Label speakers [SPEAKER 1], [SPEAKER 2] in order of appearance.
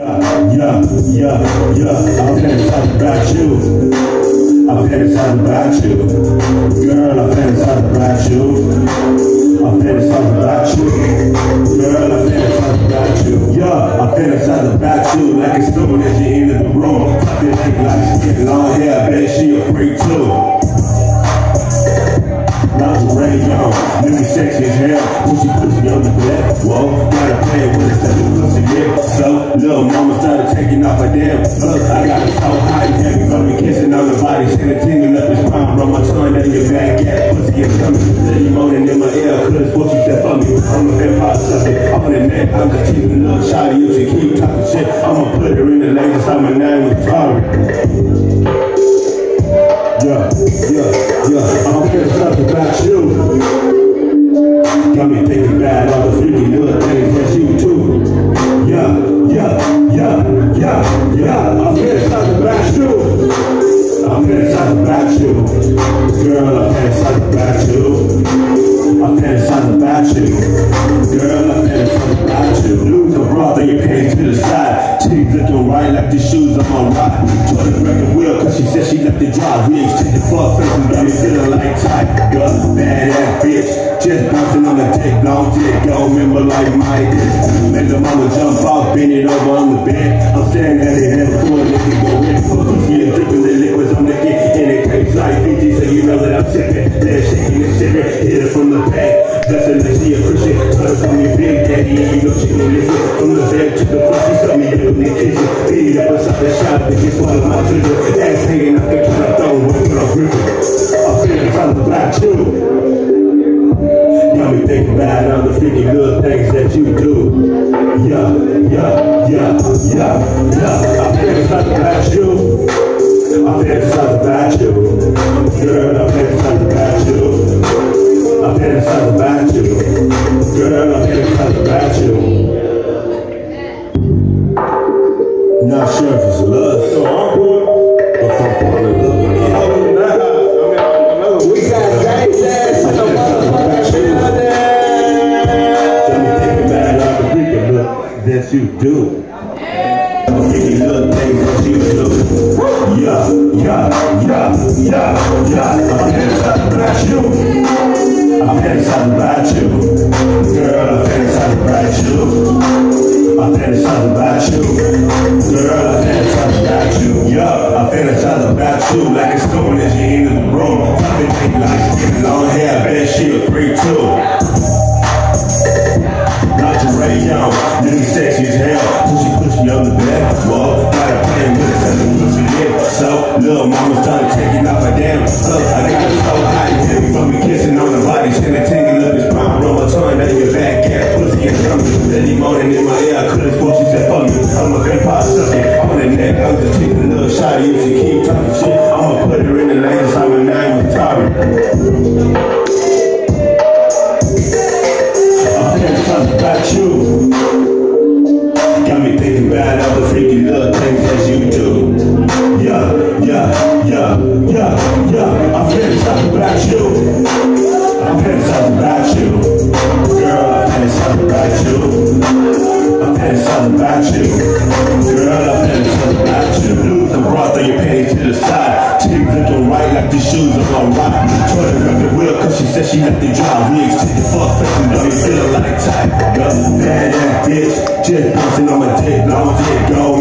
[SPEAKER 1] Yeah, yeah, yeah, I'm fantasizing about you. I'm fantasizing about you. Girl, I'm fantasizing about you. I'm fantasizing about you. Girl, I'm fantasizing about you. Yeah, I'm fantasizing about you. Like as soon as you enter the room. Fucking like like long hair, bet she a freak too on. Really sexy as hell. Pussy pussy on the bed. Whoa, gotta play with it, such a pussy yeah. So, little mama started taking off my damn clothes. I got it so hot and heavy from me kissing on the body. Send it tingling up his palm, bro. My tongue down your back, yeah. Pussy is coming. Then you moaning in my ear, cause what you said for me. I'm a hip hop sucker. On the neck, I'm just keeping a little shawty. You should keep talking shit. I'ma put her in the latest. I'm a name with Tari. Got me thinking about all the freaky little things that you do. Yeah, yeah, yeah, yeah, yeah. I'm gonna talk about you. I'm gonna talk about you. Girl, I'm gonna talk about you. I'm gonna talk about you. Girl, I'm gonna talk about you. Lose the bra, throw your pants to the side. Titties looking right like the shoes on my ride. Jordan break the wheel, cause she said she left the drive. We exchanged the fuck face and got me feeling like tight. Like Mike. Make the mama jump off, bend it over on the bed. I'm staring at it, head full, nigga go in. Is dripping, the liquids on the dick. And it tastes like Fiji, so you know that I'm sipping. They're shaking and shivering, hit it from the back. Blessing that she a Christian. Tell her call me Big Daddy, and you know she gon' listen. From the bed to the front, she saw me do in the kitchen. Beat up inside the shop, and get swallowed my children. Ass hanging out the kind Yeah, yeah, yeah, yeah. I'm fantasizing about you. I'm fantasizing about you. Girl, I'm fantasizing about you. That you do. Freaky little things that you do. Yeah, yeah, yeah, yeah, yeah. I'm fantasizing about you. I'm fantasizing about you. Girl, I'm fantasizing about you. I'm fantasizing about you. Girl, I'm fantasizing about you. Yeah, I'm fantasizing about you. Like as soon as little mama started taking off her damn clothes. I got it so hot and heavy from me kissing on the body. Send a tingle up his palm, roll my tongue down your back. Cat pussy and coming. Steady moaning in my ear, I couldn't what she said fuck me. I'm a vampire sucking on the neck. I'm just taking a little shot if she keep talking shit. I'ma put her in the latest. I'm a nine with Tari. The drive. We exchanged the fuck and got me feeling like tight. Girl, badass bitch. Just bouncing on my dick, long dick, go